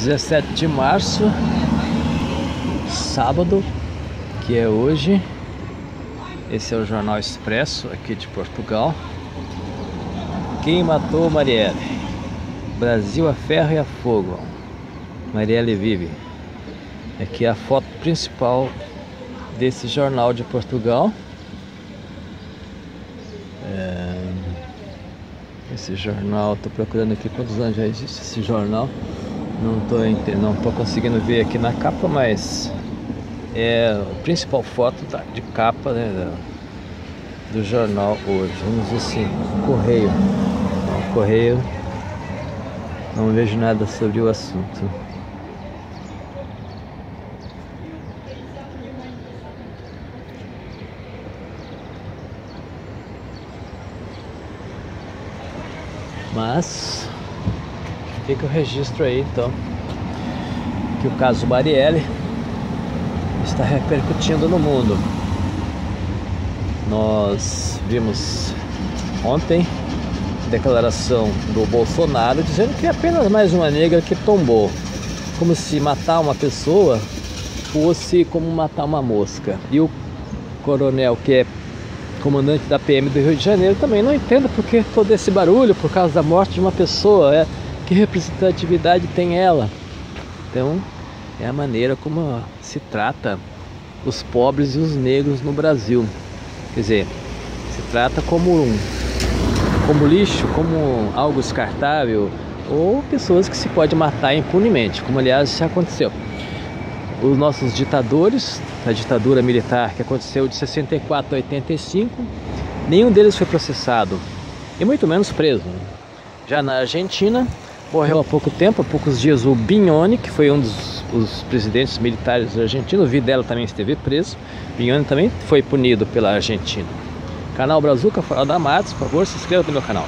17 de março, sábado, que é hoje. Esse é o Jornal Expresso aqui de Portugal. Quem matou Marielle? Brasil a ferro e a fogo. Marielle vive. Aqui é a foto principal desse jornal de Portugal. É... Esse jornal, estou procurando aqui quantos anos já existe esse jornal. Não estou não tô conseguindo ver aqui na capa, mas é a principal foto tá, de capa né, do, do, jornal hoje. Vamos ver assim, correio. Não, correio. Não vejo nada sobre o assunto. Mas fica o registro aí então que o caso Marielle está repercutindo no mundo. Nós vimos ontem declaração do Bolsonaro dizendo que é apenas mais uma negra que tombou, como se matar uma pessoa fosse como matar uma mosca. E o coronel que é comandante da PM do Rio de Janeiro também não entendo porque todo esse barulho por causa da morte de uma pessoa, é que representatividade tem ela? Então, é a maneira como se trata os pobres e os negros no Brasil. Quer dizer, se trata como um como lixo, como algo descartável ou pessoas que se pode matar impunemente, como aliás já aconteceu. Os nossos ditadores, a ditadura militar que aconteceu de 64 a 85, nenhum deles foi processado e muito menos preso. Já na Argentina, Morreu há pouco tempo, há poucos dias, o Bignone, que foi um dos os presidentes militares argentinos. O Videla também esteve preso. Bignone também foi punido pela Argentina. Canal Brazuca, Fora da Matos, por favor, se inscreva no meu canal.